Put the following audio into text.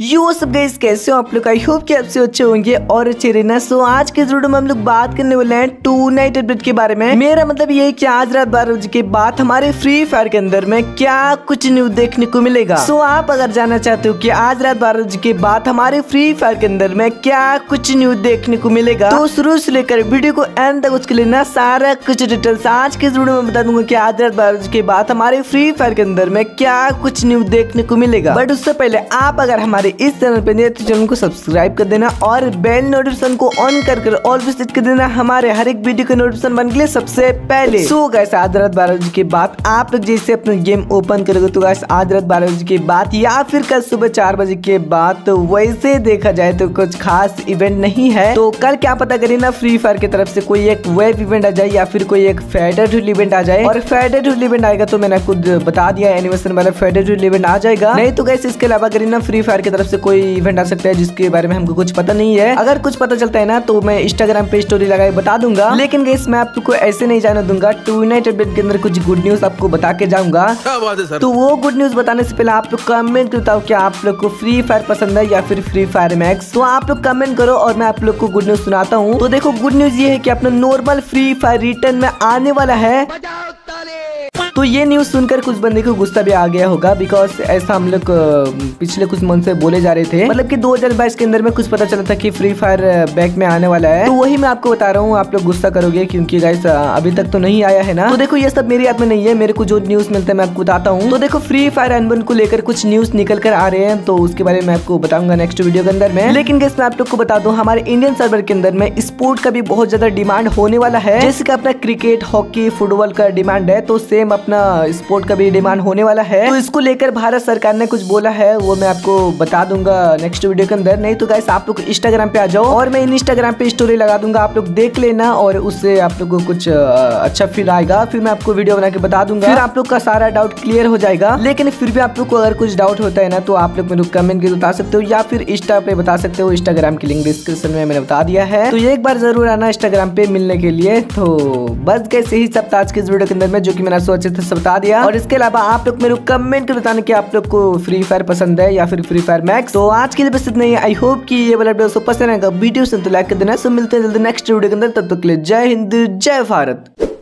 यो सब गाइस कैसे हो आप लोग? आई होप कि आपसे अच्छे होंगे और अच्छे रहना। सो आज के वीडियो में हम लोग बात करने वाले हैं टू नाइट अपडेट के बारे में। मेरा मतलब ये कि आज रात बारह बजे के बाद हमारे फ्री फायर के अंदर में क्या कुछ न्यूज़ देखने को मिलेगा। सो आप अगर जानना चाहते हो कि आज रात बारह बजे के बाद हमारे फ्री फायर के अंदर में क्या कुछ न्यूज़ देखने को मिलेगा तो शुरू से लेकर वीडियो को एंड तक उसके लेना सारा कुछ डिटेल्स आज के वीडियो में बता दूँगा की आज रात बारह बजे के बाद हमारे फ्री फायर के अंदर में क्या कुछ न्यूज़ देखने को मिलेगा। बट उससे पहले आप अगर हमारे हमारे इस चैनल पे नहीं तो चैनल को सब्सक्राइब कर देना और बेल नोटिफिकेशन को ऑन कर कर ऑल भी सेट कर देना हमारे हर एक वीडियो के नोटिफिकेशन बन के लिए सबसे पहले। सो गैस आज रात बारह बजे के बाद आप लोग जैसे अपना गेम ओपन करोगे तो गैस आज रात बारह बजे के बाद या फिर कल सुबह चार बजे के बाद तो वैसे देखा जाए तो कुछ खास इवेंट नहीं है। तो कल क्या पता करिए ना फ्री फायर की तरफ़ से कोई एक वेब इवेंट आ जाए या फिर कोई एक फेडर इवेंट आ जाए। और फेडर इवेंट आएगा तो मैंने खुद बता दिया एनिवर्सरी वाला फेडर इवेंट आ जाएगा। नहीं तो गैस इसके अलावा करिए ना फ्री फायर की तरफ़ से कोई इवेंट आ सकता है जिसके बारे में हमको कुछ पता नहीं है। अगर कुछ पता चलता है ना तो मैं इंस्टाग्राम पे स्टोरी लगाए बता दूँगा। लेकिन गैस मैं आपको ऐसे नहीं जाने दूँगा। टू नाइट अपडेट के अंदर कुछ गुड न्यूज़ आपको बता के जाऊँगा। तो वो गुड न्यूज़ बताने से पहले आप लोग कमेंट बताओ क्या आप लोग को फ्री फायर पसंद है या फिर फ्री फायर मैक्स तो आप लोग कमेंट करो और मैं आप लोग को गुड न्यूज़ सुनाता हूँ। तो देखो गुड न्यूज़ ये है की अपना नॉर्मल फ्री फायर रिटर्न में आने वाला है। तो ये न्यूज़ सुनकर कुछ बंदे को गुस्सा भी आ गया होगा बिकॉज़ ऐसा हम लोग पिछले कुछ मंथ से बोले जा रहे थे। मतलब कि 2022 के अंदर में कुछ पता चला था कि फ्री फायर बैक में आने वाला है। तो वही मैं आपको बता रहा हूँ, आप लोग गुस्सा करोगे क्योंकि गाइस अभी तक तो नहीं आया है ना। तो देखो, ये सब मेरी याद में नहीं है, मेरे को जो न्यूज़ मिलता है मैं आपको बताता हूँ। तो देखो फ्री फायर एनवन को लेकर कुछ न्यूज़ निकल कर आ रहे हैं तो उसके बारे में आपको बताऊँगा नेक्स्ट वीडियो के अंदर में। लेकिन गैस मैं आप लोग को बता दूँ, हमारे इंडियन सर्वर के अंदर में स्पोर्ट का भी बहुत ज़्यादा डिमांड होने वाला है। जैसे कि अपना क्रिकेट हॉकी फुटबॉल का डिमांड है तो सेम स्पोर्ट का भी डिमांड होने वाला है। तो इसको लेकर भारत सरकार ने कुछ बोला है, वो मैं आपको बता दूँगा नेक्स्ट वीडियो के अंदर। नहीं तो गाइस आप लोग इंस्टाग्राम पे आ जाओ और मैं इंस्टाग्राम पे स्टोरी लगा दूँगा, आप लोग देख लेना और उससे आप लोग को कुछ अच्छा फील आएगा। फिर मैं आपको वीडियो बना के बता दूँगा। फिर आप लोग का सारा डाउट क्लियर हो जाएगा। लेकिन फिर भी आप लोग को अगर कुछ डाउट होता है ना तो आप लोग मेरे को कमेंट के बता सकते हो या फिर इंस्टा पे बता सकते हो। इंस्टाग्राम की लिंक डिस्क्रिप्शन में मैंने बता दिया है। तो एक बार ज़रूर आना इंस्टाग्राम पे मिलने के लिए। तो बस कैसे ही सब आज के इस वीडियो के अंदर में, जो की मैंने सोचे थे बता दिया। और इसके अलावा आप लोग मेरे कमेंट कर बताने की आप लोग को फ्री फायर पसंद है या फिर फ्री फायर मैक्स तो आज के लिए बस इतना ही। आई होप की ये वाला वीडियो पसंद आएगा वीडियो से तो लाइक कर देना। सो मिलते हैं जल्दी नेक्स्ट वीडियो के अंदर। तब तक के लिए जय हिंद, जय भारत।